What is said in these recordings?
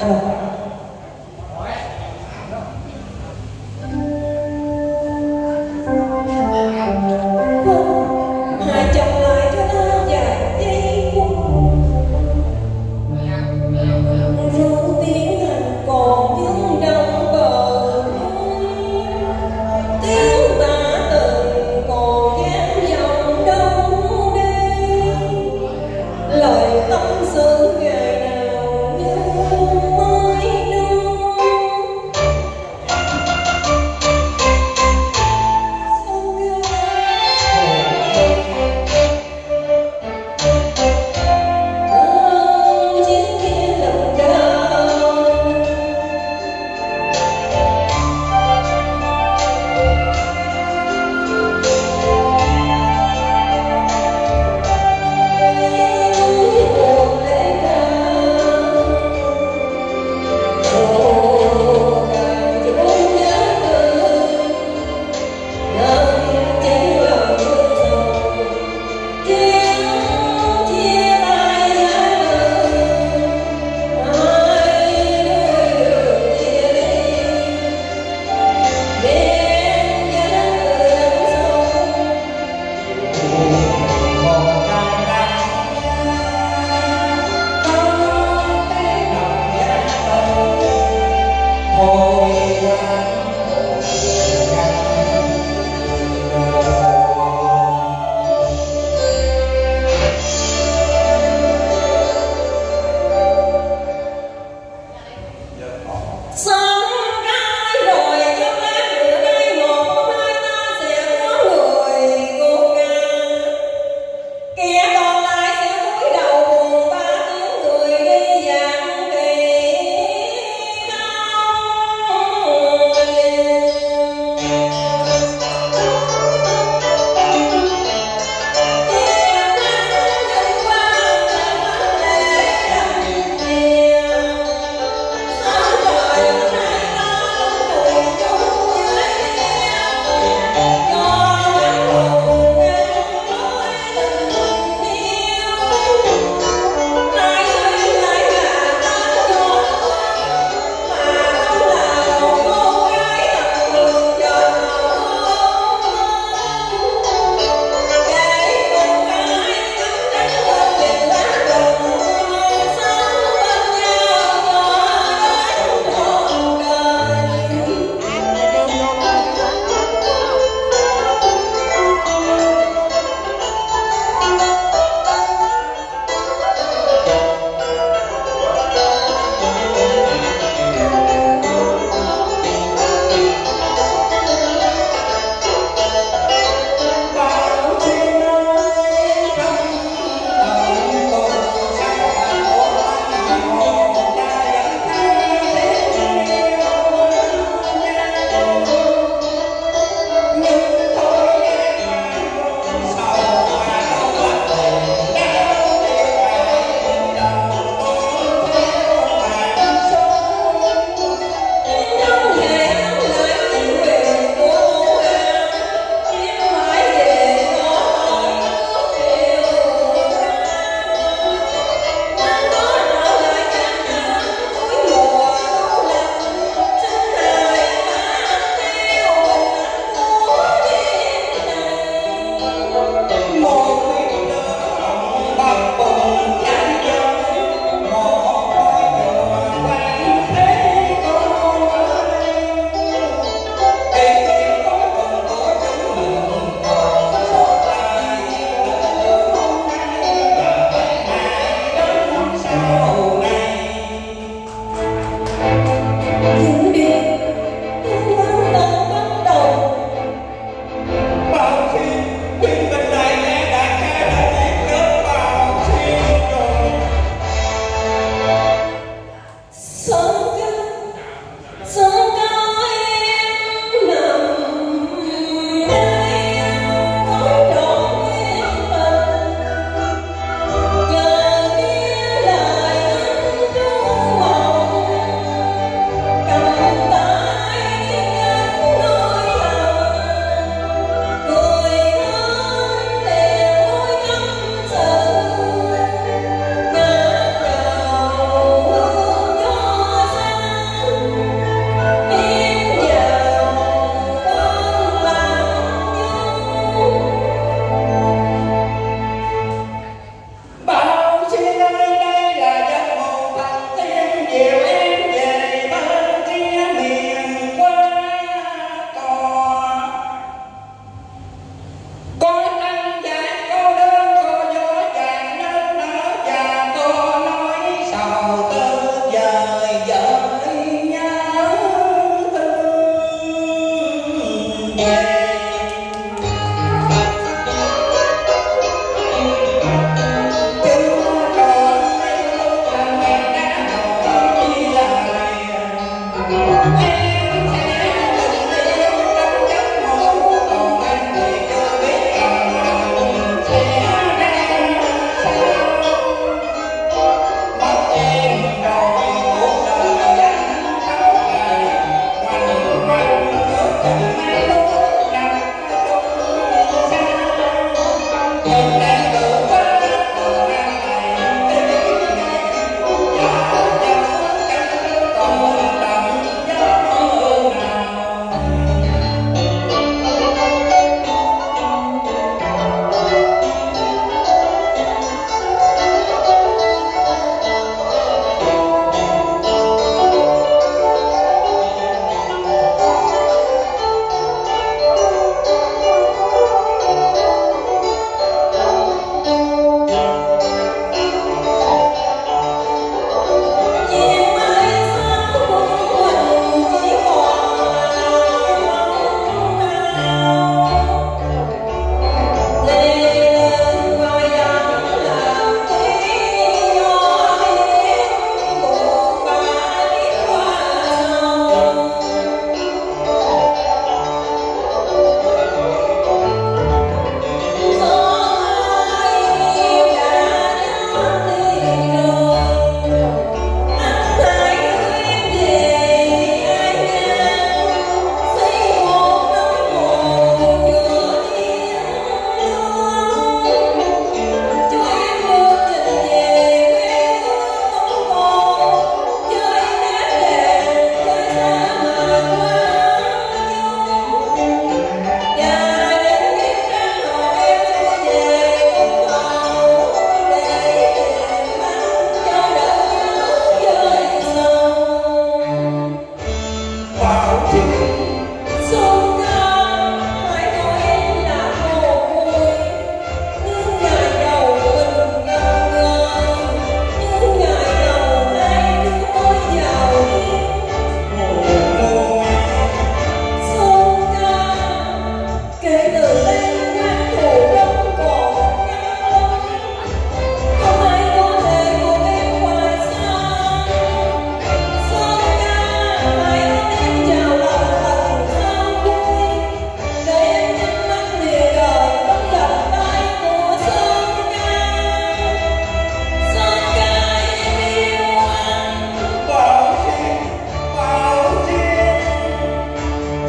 Uh,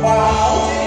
Qual?